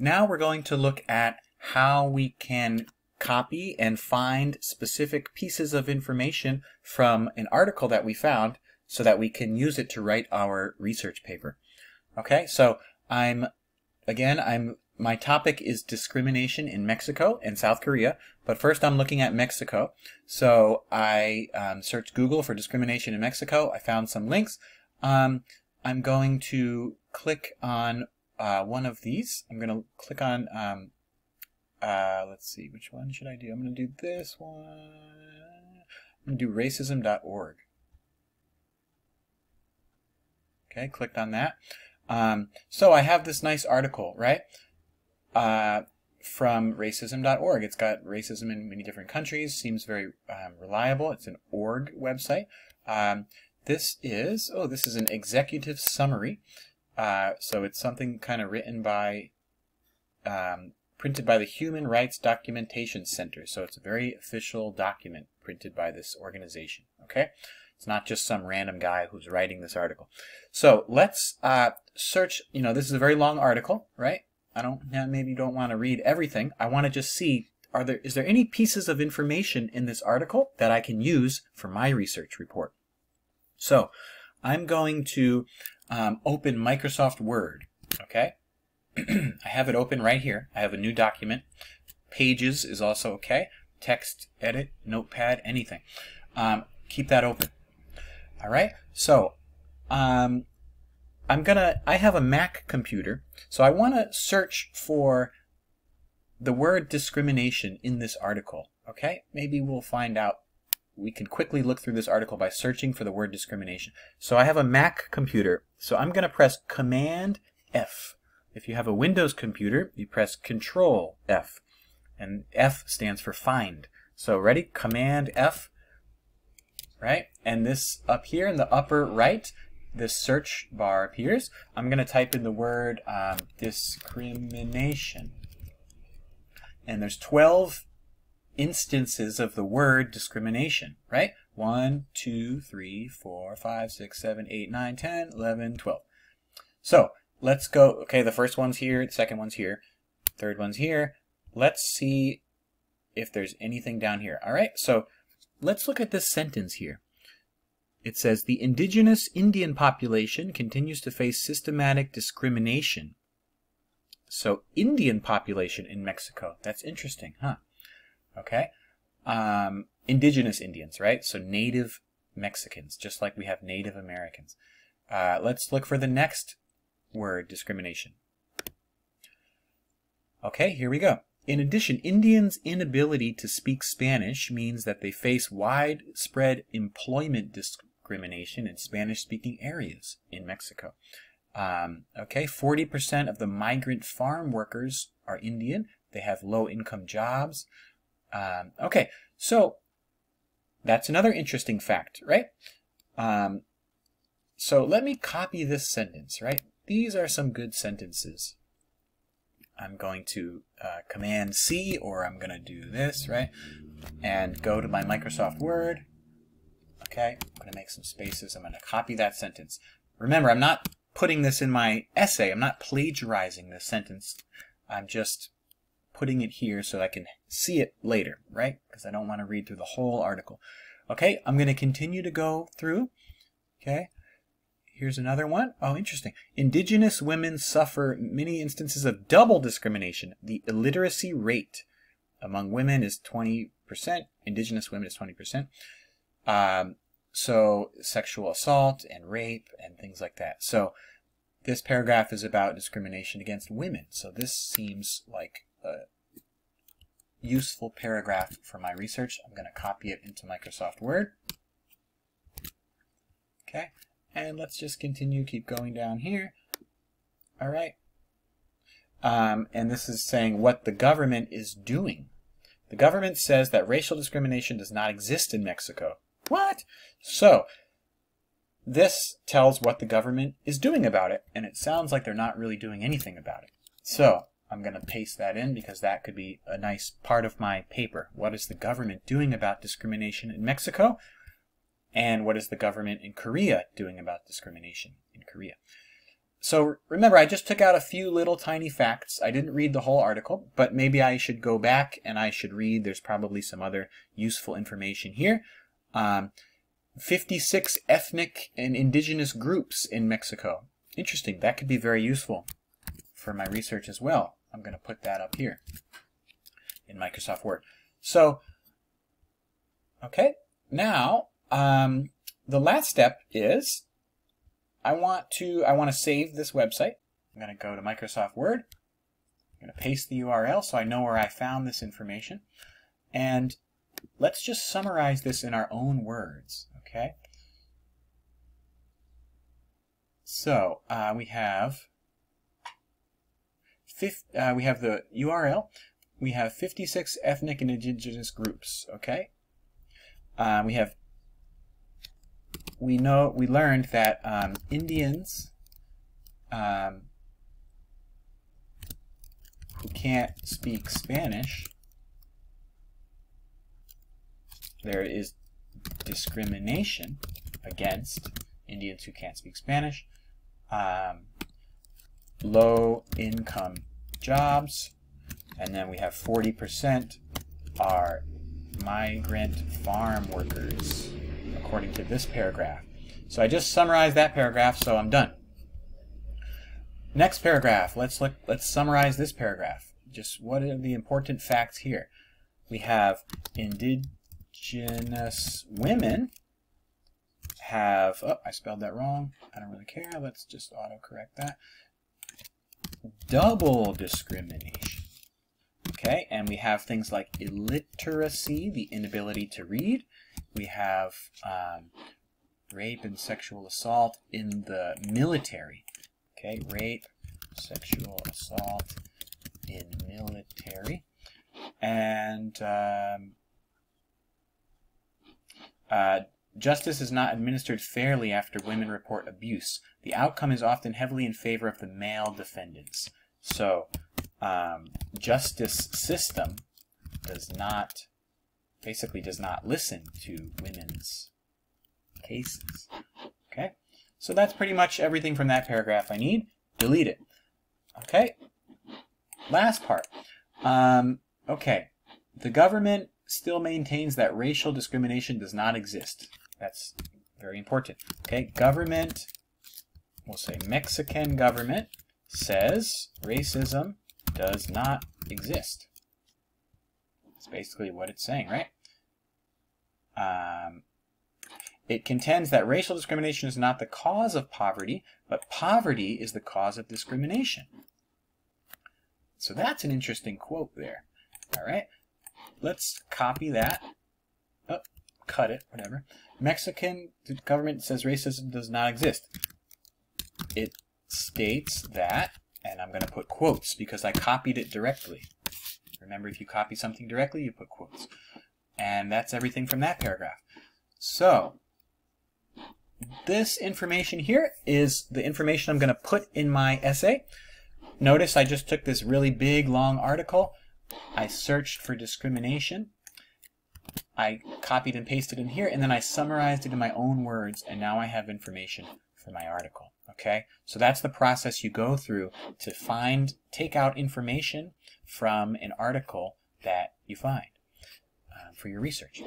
now we're going to look at how we can copy and find specific pieces of information from an article that we found so that we can use it to write our research paper. Okay, so I'm, again, I'm my topic is discrimination in Mexico and South Korea, but first I'm looking at Mexico. So I um, searched Google for discrimination in Mexico. I found some links. Um, I'm going to click on uh, one of these. I'm going to click on, um, uh, let's see, which one should I do? I'm going to do this one. I'm going to do racism.org. Okay, clicked on that. Um, so I have this nice article, right? uh, from racism.org. It's got racism in many different countries, seems very um, reliable. It's an org website. Um, this is, oh, this is an executive summary. Uh, so it's something kind of written by, um, printed by the Human Rights Documentation Center. So it's a very official document printed by this organization. Okay? It's not just some random guy who's writing this article. So let's uh, search, you know, this is a very long article, right? I don't maybe you don't want to read everything. I want to just see are there is there any pieces of information in this article that I can use for my research report. So I'm going to um, open Microsoft Word. Okay, I have it open right here. I have a new document. Pages is also okay. Text, edit, notepad, anything. Um, keep that open. All right. So um, I'm gonna, I have a Mac computer, so I want to search for the word discrimination in this article. Okay, maybe we'll find out. We can quickly look through this article by searching for the word discrimination. So I have a Mac computer, so I'm going to press Command F. If you have a Windows computer, you press Control F, and F stands for find. So ready? Command F, right? And this up here in the upper right this search bar appears, I'm going to type in the word um, discrimination. And there's 12 instances of the word discrimination, right? 1, 2, 3, 4, 5, 6, 7, 8, 9, 10, 11, 12. So let's go. Okay, the first one's here, the second one's here, third one's here. Let's see if there's anything down here. All right, so let's look at this sentence here. It says the indigenous Indian population continues to face systematic discrimination. So Indian population in Mexico. That's interesting, huh? Okay. Um, indigenous Indians, right? So native Mexicans, just like we have Native Americans. Uh, let's look for the next word, discrimination. Okay, here we go. In addition, Indians' inability to speak Spanish means that they face widespread employment discrimination in Spanish-speaking areas in Mexico. Um, okay, 40% of the migrant farm workers are Indian. They have low-income jobs. Um, okay, so that's another interesting fact, right? Um, so let me copy this sentence, right? These are some good sentences. I'm going to uh, Command C, or I'm going to do this, right? And go to my Microsoft Word, Okay, I'm going to make some spaces. I'm going to copy that sentence. Remember, I'm not putting this in my essay. I'm not plagiarizing this sentence. I'm just putting it here so I can see it later, right? Because I don't want to read through the whole article. Okay, I'm going to continue to go through. Okay, here's another one. Oh, interesting. Indigenous women suffer many instances of double discrimination. The illiteracy rate among women is 20%. Indigenous women is 20%. Um, so sexual assault and rape and things like that. So this paragraph is about discrimination against women. So this seems like a useful paragraph for my research. I'm going to copy it into Microsoft Word. Okay, and let's just continue, keep going down here. All right. Um, and this is saying what the government is doing. The government says that racial discrimination does not exist in Mexico. What? So, this tells what the government is doing about it, and it sounds like they're not really doing anything about it. So, I'm going to paste that in because that could be a nice part of my paper. What is the government doing about discrimination in Mexico? And what is the government in Korea doing about discrimination in Korea? so remember, I just took out a few little tiny facts. I didn't read the whole article, but maybe I should go back and I should read. There's probably some other useful information here. Um, 56 ethnic and indigenous groups in Mexico. Interesting. That could be very useful for my research as well. I'm going to put that up here in Microsoft Word. So, okay, now um, the last step is I want to I want to save this website. I'm going to go to Microsoft Word. I'm going to paste the URL so I know where I found this information. And let's just summarize this in our own words, okay? So uh, we have uh, we have the URL. We have 56 ethnic and indigenous groups, okay? Uh, we have we know we learned that um, Indians um, who can't speak Spanish, there is discrimination against Indians who can't speak Spanish, um, low income jobs, and then we have 40% are migrant farm workers according to this paragraph. So I just summarized that paragraph, so I'm done. Next paragraph, let's look let's summarize this paragraph. Just what are the important facts here? We have indigenous women have oh, I spelled that wrong. I don't really care. Let's just autocorrect that. Double discrimination. Okay, and we have things like illiteracy, the inability to read, we have um, rape and sexual assault in the military. Okay, rape, sexual assault in military. And um, uh, justice is not administered fairly after women report abuse. The outcome is often heavily in favor of the male defendants. So, um, justice system does not basically does not listen to women's cases. Okay, so that's pretty much everything from that paragraph I need. Delete it. Okay, last part. Um, okay, the government still maintains that racial discrimination does not exist. That's very important. Okay, government, we'll say Mexican government, says racism does not exist. That's basically what it's saying, right? Um, it contends that racial discrimination is not the cause of poverty, but poverty is the cause of discrimination. So that's an interesting quote there. All right, let's copy that. Cut it, whatever. Mexican government says racism does not exist. It states that, and I'm going to put quotes because I copied it directly. Remember, if you copy something directly, you put quotes. And that's everything from that paragraph. So, this information here is the information I'm going to put in my essay. Notice I just took this really big, long article. I searched for discrimination. I copied and pasted in here, and then I summarized it in my own words, and now I have information for my article. Okay, so that's the process you go through to find, take out information from an article that you find uh, for your research.